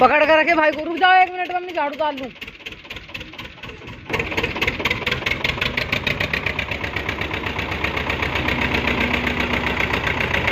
पकड़ कर रखे भाई को। रुक जाओ एक मिनट में झाड़ू डाल लूँ।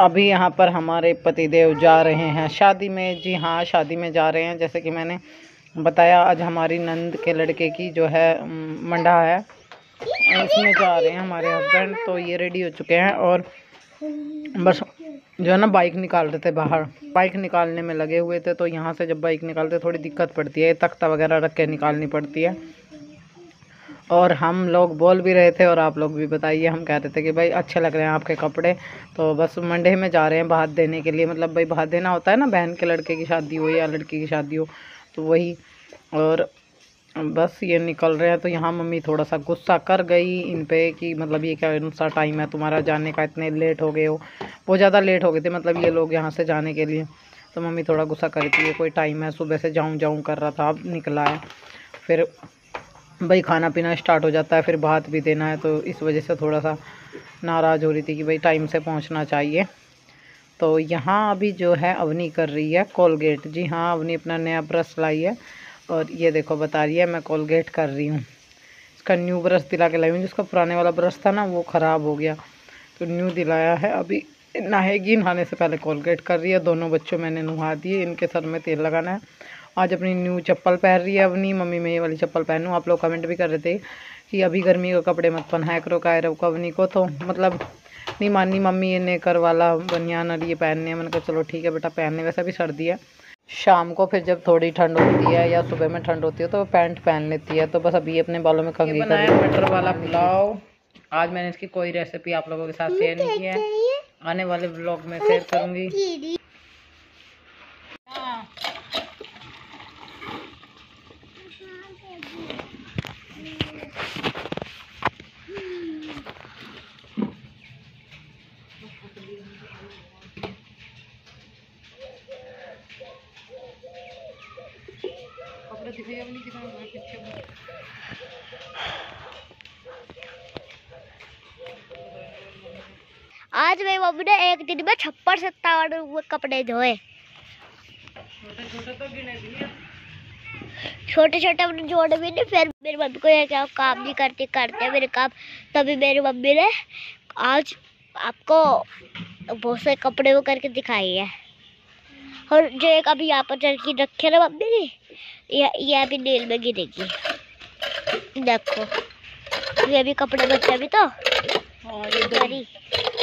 अभी यहाँ पर हमारे पतिदेव जा रहे हैं। शादी में, जी हाँ शादी में जा रहे हैं। जैसे कि मैंने बताया, आज हमारी नंद के लड़के की जो है मंडा है इसमें जा रहे हैं हमारे हस्बैंड तो ये रेडी हो चुके हैं और बस जो है ना बाइक निकाल रहे थे बाहर। बाइक निकालने में लगे हुए थे तो यहाँ से जब बाइक निकालते, थोड़ी दिक्कत पड़ती है। तख्ता वगैरह रख के निकालनी पड़ती है। और हम लोग बोल भी रहे थे और आप लोग भी बताइए। हम कह रहे थे कि भाई अच्छे लग रहे हैं आपके कपड़े। तो बस मंडे में जा रहे हैं बात देने के लिए। मतलब भाई बात देना होता है ना, बहन के लड़के की शादी हो या लड़की की शादी हो तो वही। और बस ये निकल रहे हैं। तो यहाँ मम्मी थोड़ा सा गुस्सा कर गई इन पे कि मतलब ये क्या सा टाइम है? तुम्हारा जाने का इतने लेट हो गए हो। बहुत ज़्यादा लेट हो गए थे मतलब ये लोग यहाँ से जाने के लिए। तो मम्मी थोड़ा गुस्सा करती है कोई टाइम है, सुबह से जाऊँ जाऊँ कर रहा था, अब निकला है। फिर भाई खाना पीना स्टार्ट हो जाता है, फिर भात भी देना है तो इस वजह से थोड़ा सा नाराज़ हो रही थी कि भाई टाइम से पहुँचना चाहिए। तो यहाँ अभी जो है, अवनी कर रही है कोलगेट जी हाँ अवनी अपना नया ब्रश लाई है और ये देखो, बता रही है, मैं कोलगेट कर रही हूँ। इसका न्यू ब्रश दिला के लाई हूँ, जिसका पुराने वाला ब्रश था ना, वो ख़राब हो गया। तो न्यू दिलाया है, अभी नहाएगी, नहाने से पहले कोलगेट कर रही है। दोनों बच्चों मैंने नहा दिए, इनके सर में तेल लगाना है। आज अपनी न्यू चप्पल पहन रही है अपनी। मम्मी मैं ये वाली चप्पल पहनूँ। आप लोग कमेंट भी कर रहे थे कि अभी गर्मी के कपड़े मत पहनाया करो काय रहो अवनी को तो? मतलब नहीं मानी मम्मी ये नेकर वाला बनियान और ये पहनने हैं। मैंने कहा चलो ठीक है बेटा पहनने वैसे भी सर्दी है। शाम को फिर जब थोड़ी ठंड होती है या सुबह में ठंड होती है तो पैंट पहन लेती है। तो बस अभी अपने बालों में कर रही मटर वाला पुलाव। आज मैंने इसकी कोई रेसिपी आप लोगों के साथ शेयर नहीं की है। आने वाले ब्लॉग में शेयर करूँगी। आज मेरी मम्मी ने एक दिन में छप्पन सत्तावन हुए कपड़े धोए। छोटे छोटे तो हैं। छोटे अपने जोड़े भी नहीं फिर मेरी मम्मी को ये क्या काम नहीं करती करते मेरे काम। तभी मेरी मम्मी ने आज आपको बहुत से कपड़े वो करके दिखाई है। और जो एक अभी यहाँ पर चरखी रखे ना मम्मी ने ये ये अभी नील में गिरेगी। देखो ये भी कपड़े बचे अभी तो। हाँ दो। सारी।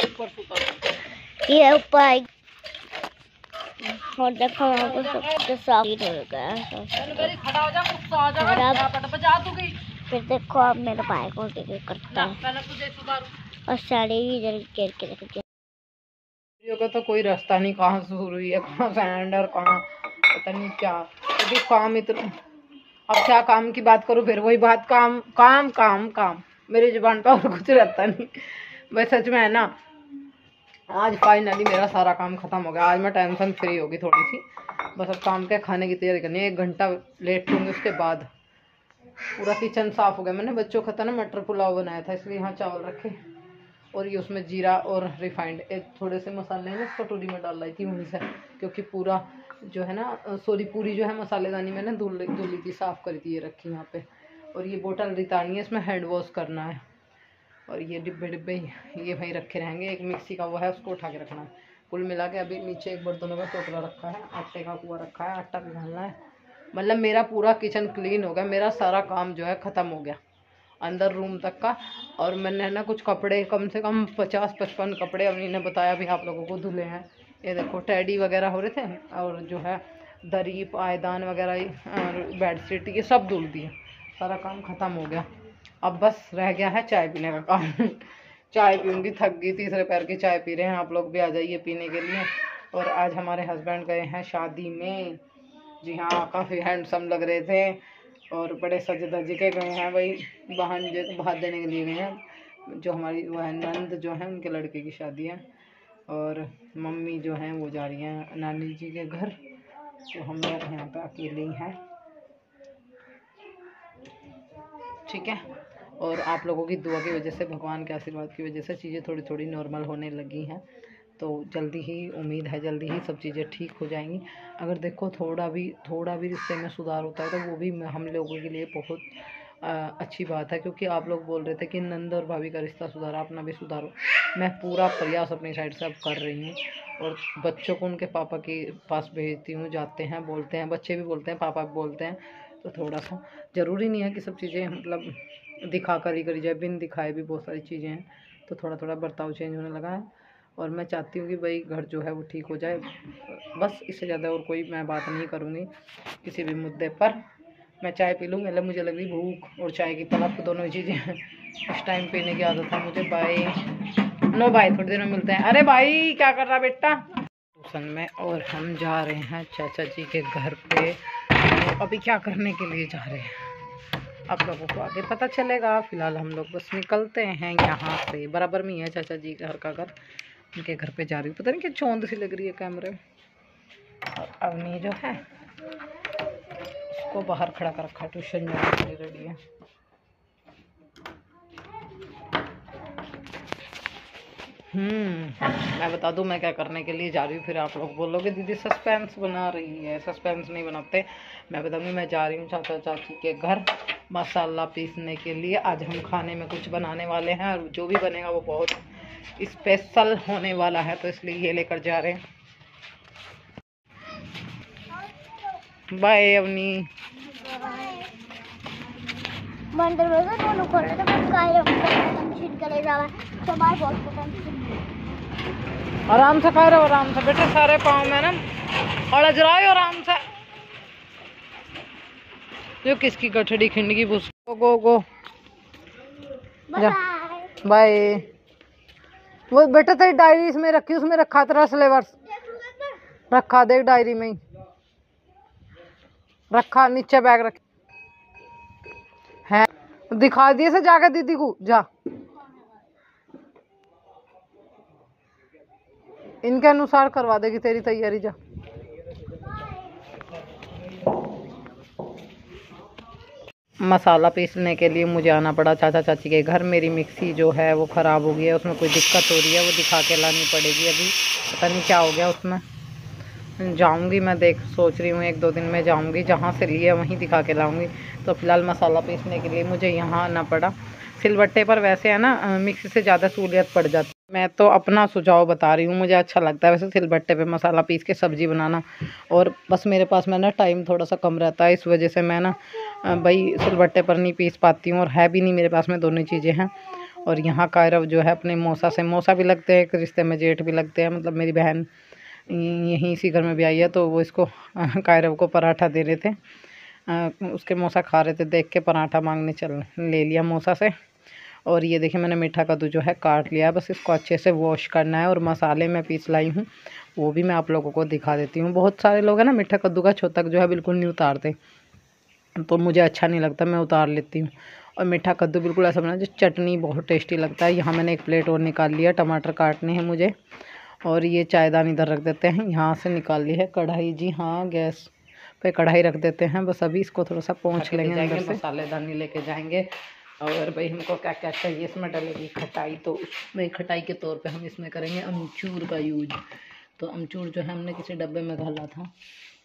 ऊपर सुता ये ऊपर और देखो वहाँ पर सब कुछ साफ़ ही गया खड़ा हो जा तू फिर देखो अब मेरे भाई को करता है। पहले तुझे सुधार। और साड़ी भी इधर घेर के रख दिया वीडियो का तो कोई रास्ता नहीं कहाँ से शुरू हुई है कहाँ से एंड और कहाँ पता नहीं क्या। अभी काम इतना अब क्या काम की बात करूँ फिर वही बात काम काम काम काम। मेरी ज़ुबान पर और कुछ रहता नहीं। बस सच में है ना। आज फाइनली मेरा सारा काम खत्म हो गया। आज मैं टेंशन फ्री होगी थोड़ी सी। बस अब काम के खाने की तैयारी करनी है। एक घंटा लेट होंगे उसके बाद। पूरा किचन साफ़ हो गया। मैंने बच्चों का था ना मटर पुलाव बनाया था, इसलिए यहाँ चावल रखे और ये उसमें जीरा और रिफाइंड एक थोड़े से मसाले ना कटोरी में डाल रही थी वहीं से, क्योंकि पूरा जो है ना सॉरी पूरी जो है मसालेदानी मैंने धुल धुली थी, साफ़ करी थी, ये रखी यहाँ पे। और ये बोतल रितानी है, इसमें हैंड वॉश करना है। और ये डिब्बे डिब्बे ये भाई रखे रहेंगे। एक मिक्सी का वो है, उसको उठा के रखना है। कुल मिला के अभी नीचे एक बर्तनों का टोकरा रखा है, आटे का कुआ रखा है, आटा पिघालना है। मतलब मेरा पूरा किचन क्लीन हो गया, मेरा सारा काम जो है ख़त्म हो गया। अंदर रूम तक का, और मैंने ना कुछ कपड़े, कम से कम पचास, पचपन कपड़े अवनी ने बताया भी आप लोगों को धुले हैं। ये देखो, टैडी वगैरह हो रहे थे, और जो है दरी, पायदान वगैरह, और बेडशीट, ये सब धुल दिए। सारा काम ख़त्म हो गया। अब बस रह गया है चाय पीने का काम। चाय पीऊँगी, थक गई, तीसरे पैर की चाय पी रहे हैं। आप लोग भी आ जाइए पीने के लिए। और आज हमारे हस्बैंड गए हैं शादी में। जी हाँ काफ़ी हैंडसम लग रहे थे। और बड़े सज धज के गए हैं भाई। बहन जो, भात देने के लिए गए हैं। जो हमारी वह नंद जो है, उनके लड़के की शादी है। और मम्मी जो हैं, वो जा रही हैं नानी जी के घर। तो हम लोग यहाँ पे अकेले ही हैं। ठीक है? और आप लोगों की दुआ की वजह से भगवान के आशीर्वाद की वजह से चीज़ें थोड़ी थोड़ी नॉर्मल होने लगी हैं। तो जल्दी ही उम्मीद है जल्दी ही सब चीज़ें ठीक हो जाएँगी। अगर देखो थोड़ा भी थोड़ा भी रिश्ते में सुधार होता है तो वो भी हम लोगों के लिए बहुत आ, अच्छी बात है। क्योंकि आप लोग बोल रहे थे कि नंद और भाभी का रिश्ता सुधारा अपना भी सुधारो। मैं पूरा प्रयास अपनी साइड से अब कर रही हूँ और बच्चों को उनके पापा के पास भेजती हूँ जाते हैं बोलते हैं बच्चे भी बोलते हैं पापा भी बोलते हैं तो थोड़ा सा ज़रूरी नहीं है कि सब चीज़ें मतलब दिखा कर ही करी जाए, बिन दिखाए भी बहुत सारी चीज़ें हैं तो थोड़ा थोड़ा बर्ताव चेंज होने लगा है। और मैं चाहती हूँ कि भाई घर जो है वो ठीक हो जाए। बस इससे ज़्यादा और कोई मैं बात नहीं करूँगी किसी भी मुद्दे पर। मैं चाय पी लूँ मतलब मुझे लग रही भूख और चाय की तलब दोनों ही चीज़ें इस टाइम पीने की आदत है मुझे। बाई नो भाई थोड़ी देर में मिलते हैं। अरे भाई क्या कर रहा बेटा? ट्यूशन में और हम जा रहे हैं चाचा जी के घर पे। तो अभी क्या करने के लिए जा रहे हैं? आप लोगों को आगे पता चलेगा। फ़िलहाल हम लोग बस निकलते हैं यहाँ से। बराबर में ही है चाचा जी घर का घर। उनके घर पे जा रही हूँ। पता नहीं क्या चौंध सी लग रही है कैमरे और अवनी जो है, उसको बाहर खड़ा कर रखा है। ट्यूशन जाने के लिए रेडी है। मैं बता दूँ, मैं क्या करने के लिए जा रही हूँ, फिर आप लोग बोलोगे, दीदी सस्पेंस बना रही है सस्पेंस नहीं बनाते। मैं बताऊँगी, मैं जा रही हूँ चाचा चाची के घर, मसाला पीसने के लिए। आज हम खाने में कुछ बनाने वाले हैं, और जो भी बनेगा वो बहुत स्पेशल होने वाला है तो इसलिए ये लेकर जा रहे हैं। बाय अवनी मंदिर में दोनों खोल रहे थे बस काय मशीन के ले जावा तो हमारे बहुत पसंद आराम से खा रहे हो आराम से। बेटे, सारे पाँव में ना और अजराए आराम से। जो किसकी गठड़ी, खिंडगी, बुस गो गो गो। Bye bye. वो बेटा तेरी डायरी इसमें रखी, उसमें रखा तेरा सिलेबस रखा देख डायरी में ही। रखा, नीचे बैग रख। है। दिखा दिए से जाकर दीदी को। जा। इनके अनुसार करवा देगी तेरी तैयारी, जा। मसाला पीसने के लिए मुझे आना पड़ा। चाचा चाची के घर, मेरी मिक्सी जो है वो ख़राब हो गई है, उसमें कोई दिक्कत हो रही है, वो दिखा के लानी पड़ेगी अभी। पता नहीं क्या हो गया उसमें। जाऊँगी मैं, देख, सोच रही हूँ, एक दो दिन में जाऊँगी, जहाँ से लिए वहीं दिखा के लाऊँगी। तो फ़िलहाल मसाला पीसने के लिए मुझे यहाँ आना पड़ा। सिलबट्टे पर वैसे है ना, मिक्सी से ज़्यादा सहूलियत पड़ जाती। मैं तो अपना सुझाव बता रही हूँ, मुझे अच्छा लगता है वैसे सिलबट्टे पे मसाला पीस के सब्ज़ी बनाना। और बस मेरे पास में ना टाइम थोड़ा सा कम रहता है, इस वजह से मैं ना भाई सिलबट्टे पर नहीं पीस पाती हूँ और है भी नहीं मेरे पास में, दोनों चीज़ें हैं। और यहाँ कायरव जो है अपने मौसा से, मौसा भी लगते हैं, एक रिश्ते में जेठ भी लगते हैं मतलब मेरी बहन यहीं इसी घर में भी आई है तो वो इसको कायरव को पराठा दे रहे थे। उसके मौसा खा रहे थे, देख के पराठा मांगने चल, ले लिया मौसा से। और ये देखिए मैंने मीठा कद्दू जो है काट लिया है। बस इसको अच्छे से वॉश करना है और मसाले मैं पीस लाई हूँ। वो भी मैं आप लोगों को दिखा देती हूँ। बहुत सारे लोग हैं ना मीठा कद्दू का छोतक जो है बिल्कुल नहीं उतारते। तो मुझे अच्छा नहीं लगता मैं उतार लेती हूँ। और मीठा कद्दू बिल्कुल ऐसा बना जो चटनी बहुत टेस्टी लगता है। यहाँ मैंने एक प्लेट और निकाल लिया टमाटर काटने हैं मुझे। और ये चायदान इधर रख देते हैं यहाँ से निकाल ली है कढ़ाई। जी हाँ गैस पे कढ़ाई रख देते हैं। बस अभी इसको थोड़ा सा पहुँच लेंगे अंदर से। मसालेदानी लेके जाएँगे। और भाई हमको क्या क्या चाहिए, इसमें डलेगी खटाई। तो उसमें खटाई के तौर पे हम इसमें करेंगे अमचूर का यूज़। तो अमचूर जो है, हमने किसी डब्बे में डाला था,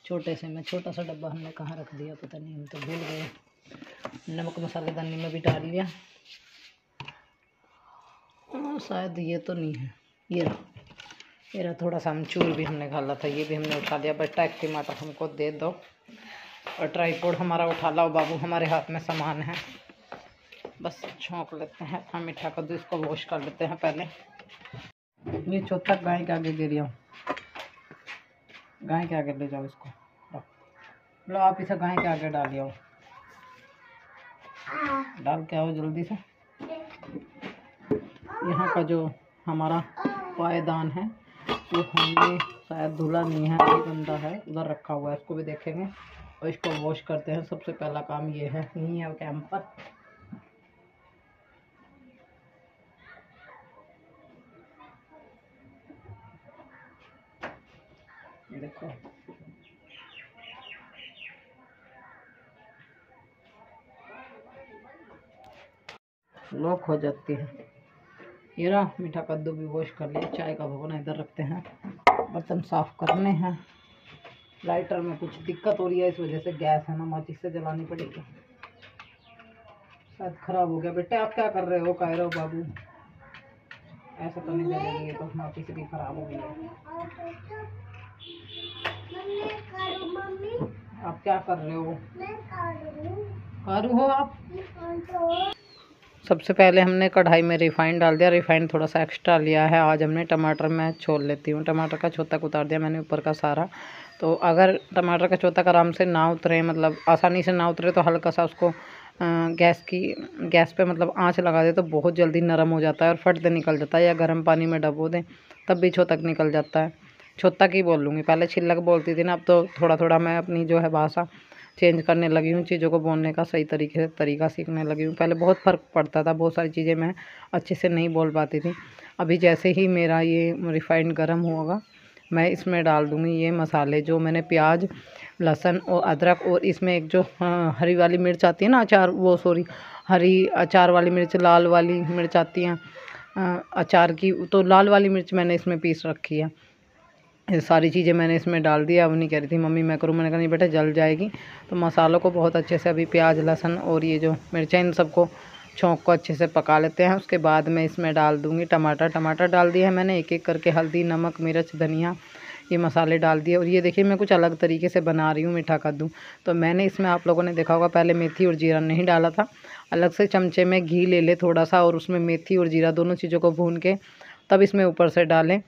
छोटे से में, छोटा सा डब्बा हमने कहाँ रख दिया, पता नहीं, हम तो भूल गए। नमक मसालेदानी में भी डाल लिया। शायद ये तो नहीं है, ये रहा। ये रहा, थोड़ा सा अमचूर भी हमने डाला था, ये भी हमने उठा लिया। बेटा एक टमाटर हमको दे दो। और ट्राईपोड हमारा उठा लाओ बाबू, हमारे हाथ में सामान है। बस छोंक लेते हैं, अपना मीठा कद्दू इसको वॉश कर लेते हैं पहले। ये चौथा गाय के आगे गिर जाओ गाय के आगे ले जाओ इसको। लो। आप इसे गाय के आगे डाल आओ डाल के आओ जल्दी से। यहाँ का जो हमारा पायदान है, वो हमने शायद धुला नहीं है अभी गंदा है, उधर रखा हुआ है, इसको भी देखेंगे। और इसको वॉश करते हैं। सबसे पहला काम ये है, यहीं है कैंप पर ये देखो लॉक हो जाती है। ये रहा, मीठा कद्दू भी वॉश कर लिया, चाय का भगोना इधर रखते हैं। बर्तन साफ़ करने हैं। लाइटर में कुछ दिक्कत हो रही है, इस वजह से गैस है ना, माचिस से जलानी पड़ेगी। शायद खराब हो गया। बेटे, आप क्या कर रहे हो कह रहे हो बाबू? ऐसा तो नहीं जलेगी तो माचिस भी खराब हो गई है। आप क्या कर रहे हो? कारू हो आप? सबसे पहले हमने कढ़ाई में रिफाइंड डाल दिया। रिफाइंड थोड़ा सा एक्स्ट्रा लिया है। आज हमने टमाटर मैं छोल लेती हूँ। टमाटर का छोतक उतार दिया मैंने ऊपर का सारा। तो अगर टमाटर का छोतक आराम से ना उतरे मतलब आसानी से ना उतरे तो हल्का सा उसको गैस की, गैस पे मतलब आँच लगा दे तो बहुत जल्दी नरम हो जाता है और फट दे निकल जाता है या गर्म पानी में डबो दें तब भी छोतक निकल जाता है। छोतक ही बोल लूँगी। पहले छिलक बोलती थी ना, अब तो थोड़ा थोड़ा मैं अपनी जो है भाषा चेंज करने लगी हूँ चीज़ों को बोलने का सही तरीके से तरीका सीखने लगी हूँ। पहले बहुत फ़र्क पड़ता था बहुत सारी चीज़ें मैं अच्छे से नहीं बोल पाती थी। अभी जैसे ही मेरा ये रिफाइंड गर्म होगा मैं इसमें डाल दूँगी ये मसाले जो मैंने प्याज लहसुन और अदरक और इसमें एक जो हाँ, हरी वाली मिर्च आती है ना अचार वो सॉरी हरी अचार वाली मिर्च लाल वाली मिर्च आती हैं अचार की तो लाल वाली मिर्च मैंने इसमें पीस रखी है। ये सारी चीज़ें मैंने इसमें डाल दिया अब नहीं कह रही थी मम्मी, मैं करूँ? मैंने कहा, नहीं बेटा, जल जाएगी। तो मसालों को बहुत अच्छे से अभी प्याज, लहसुन और ये जो मिर्चा, इन सबको छोंक को अच्छे से पका लेते हैं। उसके बाद मैं इसमें डाल दूँगी टमाटर। टमाटर डाल दिया है मैंने एक एक करके हल्दी, नमक, मिर्च, धनिया, ये मसाले डाल दिए। और ये देखिए, मैं कुछ अलग तरीके से बना रही हूँ मीठा कद्दू। तो मैंने इसमें आप लोगों ने देखा होगा, पहले मेथी और जीरा नहीं डाला था। अलग से चमचे में घी ले ले थोड़ा सा और उसमें मेथी और जीरा दोनों चीज़ों को भून के तब इसमें ऊपर से डालें।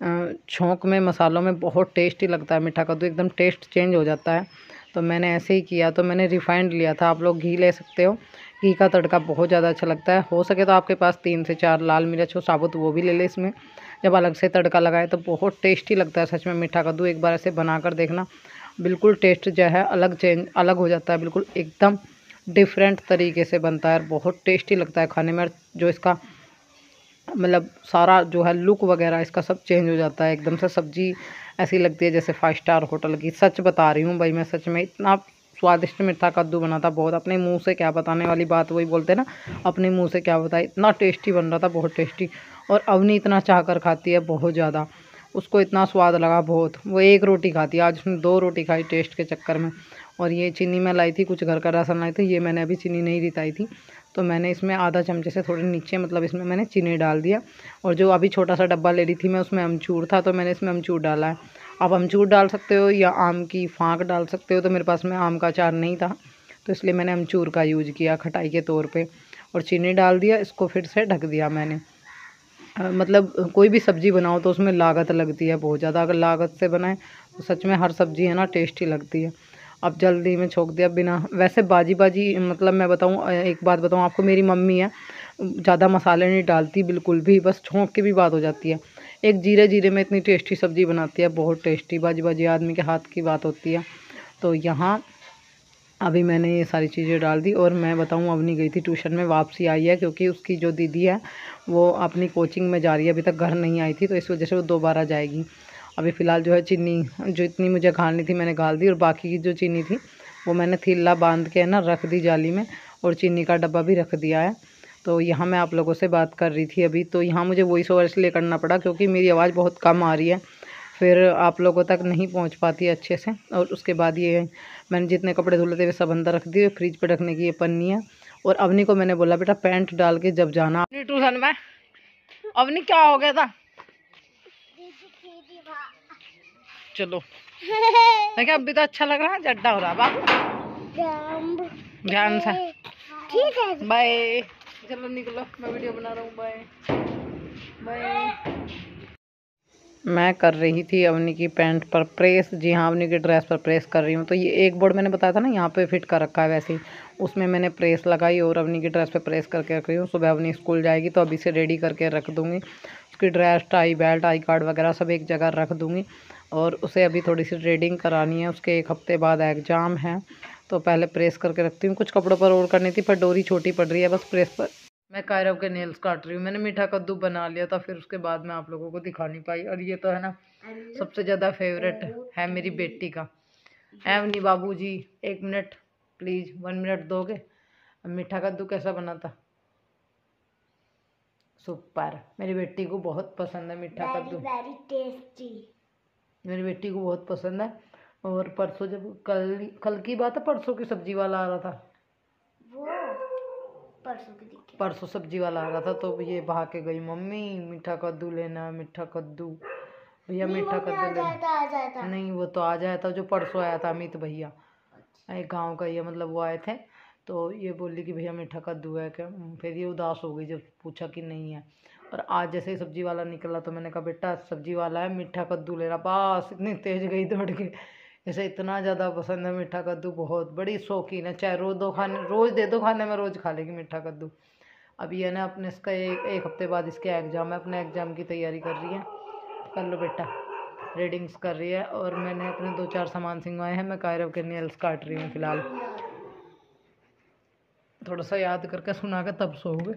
छोंक में, मसालों में बहुत टेस्टी लगता है मीठा कद्दू एकदम टेस्ट चेंज हो जाता है। तो मैंने ऐसे ही किया तो मैंने रिफ़ाइंड लिया था। आप लोग घी ले सकते हो। घी का तड़का बहुत ज़्यादा अच्छा लगता है। हो सके तो आपके पास तीन से चार लाल मिर्च हो, साबुत वो भी ले ले इसमें। जब अलग से तड़का लगाए तो बहुत टेस्टी लगता है सच में मीठा कद्दू एक बार ऐसे बना कर देखना, बिल्कुल टेस्ट जो है अलग चेंज अलग हो जाता है, बिल्कुल एकदम डिफरेंट तरीके से बनता है और बहुत टेस्टी लगता है खाने में। जो इसका मतलब सारा जो है लुक वगैरह, इसका सब चेंज हो जाता है। एकदम से सब्ज़ी ऐसी लगती है जैसे फाइव स्टार होटल की। सच बता रही हूँ भाई मैं, सच में इतना स्वादिष्ट मीठा कद्दू बना था, बहुत अपने मुँह से क्या बताने वाली बात, वही बोलते हैं ना, अपने मुँह से क्या बताए। इतना टेस्टी बन रहा था, बहुत टेस्टी और अवनी इतना चाह कर खाती है बहुत ज़्यादा। उसको इतना स्वाद लगा बहुत। वो एक रोटी खाती है, आज उसने दो रोटी खाई टेस्ट के चक्कर में। और ये चीनी मैं लाई थी, कुछ घर का राशन लाई थी, ये मैंने अभी चीनी नहीं रिताई थी। तो मैंने इसमें आधा चमचे से थोड़े नीचे मतलब इसमें मैंने चीनी डाल दिया। और जो अभी छोटा सा डब्बा ले रही थी मैं, उसमें अमचूर था तो मैंने इसमें अमचूर डाला है। आप अमचूर डाल सकते हो या आम की फाँक डाल सकते हो तो मेरे पास में आम का अचार नहीं था तो इसलिए मैंने अमचूर का यूज़ किया खटाई के तौर पर और चीनी डाल दिया, इसको फिर से ढक दिया मैंने। मतलब कोई भी सब्ज़ी बनाओ तो उसमें लागत लगती है बहुत ज़्यादा। अगर लागत से बनाए तो सच में हर सब्ज़ी है ना, टेस्टी लगती है। अब जल्दी में छोंक दिया बिना। वैसे बाजी बाजी मतलब मैं बताऊँ एक बात बताऊँ, आपको मेरी मम्मी है, ज़्यादा मसाले नहीं डालती बिल्कुल भी, बस छोंक के भी बात हो जाती है। एक जीरे जीरे में इतनी टेस्टी सब्ज़ी बनाती है, बहुत टेस्टी बाजी बाजी आदमी के हाथ की बात होती है। तो यहाँ अभी मैंने ये सारी चीज़ें डाल दी और मैं बताऊँ, अवनी गई थी ट्यूशन में, वापसी आई है, क्योंकि उसकी जो दीदी है, वो अपनी कोचिंग में जा रही है, अभी तक घर नहीं आई थी तो इस वजह से वो दोबारा जाएगी। अभी फ़िलहाल जो है चीनी, जो इतनी मुझे घालनी थी मैंने घाल दी और बाकी की जो चीनी थी, वो मैंने थीला बाँध के है ना रख दी जाली में और चीनी का डब्बा भी रख दिया है। तो यहाँ मैं आप लोगों से बात कर रही थी अभी तो यहाँ मुझे वॉइस ओवर इसलिए करना पड़ा क्योंकि मेरी आवाज़ बहुत कम आ रही है। फिर आप लोगों तक नहीं पहुँच पाती अच्छे से और उसके बाद ये मैंने जितने कपड़े धुले थे, वे सब अंदर रख दिए फ्रिज पर रखने की ये पन्नी है और अवनी को मैंने बोला, बेटा पैंट डाल के जब जाना। ट्यूशन में? अवनी, क्या हो गया था? चलो। देखिए अभी तो अच्छा लग रहा है जड्डा हो रहा है बाबू। ध्यान से। ठीक है। बाय। चलो निकलो। मैं वीडियो बना रहा हूँ। बाय। बाय। मैं कर रही थी अवनी की पैंट पर प्रेस। जी हाँ अवनी की ड्रेस पर प्रेस कर रही हूँ। तो ये एक बोर्ड मैंने बताया था ना यहाँ पे फिट कर रखा है वैसे ही। उसमें मैंने प्रेस लगाई और अवनी की ड्रेस पे प्रेस करके रख रही हूँ। सुबह अवनी स्कूल जाएगी तो अभी से रेडी करके रख दूँगी। उसकी dress tie belt I card वगैरह सब एक जगह रख दूँगी। और उसे अभी थोड़ी सी ट्रेडिंग करानी है। उसके एक हफ़्ते बाद एग्ज़ाम है। तो पहले प्रेस करके रखती हूँ। कुछ कपड़ों पर और करनी थी, पर डोरी छोटी पड़ रही है। बस प्रेस पर मैं कायरव के नेल्स काट रही हूँ। मैंने मीठा कद्दू बना लिया था, फिर उसके बाद मैं आप लोगों को दिखा नहीं पाई। और ये तो है ना, सबसे ज़्यादा फेवरेट है मेरी बेटी का। एवनी बाबू जी एक मिनट प्लीज़ वन मिनट दोगे? मीठा कद्दू कैसा बना था? सुपर। मेरी बेटी को बहुत पसंद है मीठा कद्दू। वेरी टेस्टी मेरी बेटी को बहुत पसंद है। और परसों जब कल कल की बात है परसों की सब्ज़ी वाला आ रहा था। वो परसों परसों सब्ज़ी वाला आ रहा था तो ये बहा के गई मम्मी मीठा कद्दू लेना मीठा कद्दू। भैया मीठा कद्दू लेना नहीं वो तो आ जाया था जो परसों आया था अमित भैया। एक गाँव का ये मतलब वो आए थे। तो ये बोली कि भैया मीठा कद्दू है क्या? फिर ये उदास हो गई जब पूछा कि नहीं है। और आज जैसे ही सब्ज़ी वाला निकला तो मैंने कहा, बेटा, सब्ज़ी वाला है, मीठा कद्दू ले रहा। बस, इतनी तेज गई दौड़ के। इसे इतना ज़्यादा पसंद है मीठा कद्दू बहुत बड़ी शौकीन है। चाहे रोज़ दो खाने, रोज़ दे दो खाने में रोज़ खा लेगी मीठा कद्दू अभी है ना अपने इसका एक एक हफ़्ते बाद इसके एग्ज़ाम है, अपने एग्ज़ाम की तैयारी कर रही है। कर लो बेटा, रीडिंग्स कर रही है और मैंने अपने दो चार सामान सिंगवाए हैं, मैं कायरव के नेल्स काट रही हूँ फ़िलहाल। थोड़ा सा याद करके सुना के तब सोओगे।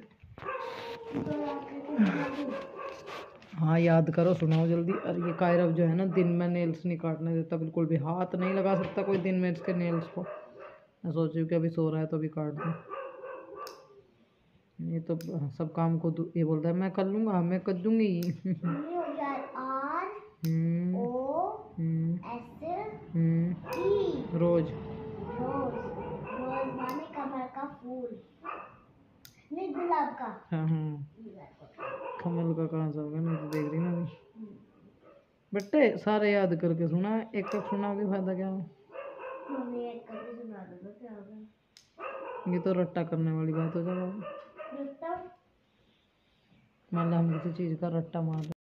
हाँ याद करो सुनाओ जल्दी। और ये कायरव जो है ना दिन में नेल्स नहीं काटने देता बिल्कुल भी हाथ नहीं लगा सकता कोई दिन में इसके नेल्स को। मैं सोच रही हूँ कि अभी सो रहा है तो अभी काट दूँ। ये तो सब काम को ये बोलता है मैं कर लूँगा मैं कर दूँगी। हम्म, हम्म, हम्म, रोज। रोज। कमल का फूल। नहीं गुलाब का। हाँ हाँ। कमल का कहाँ से होगा? नहीं तो देख रही ना अभी। बट्टे सारे याद करके सुना। एक एक सुनाओगे फ़ायदा क्या है सुना तो क्या होगा? ये तो रट्टा करने वाली बात हो जाएगा। मान लो हम किसी चीज़ का रट्टा मार।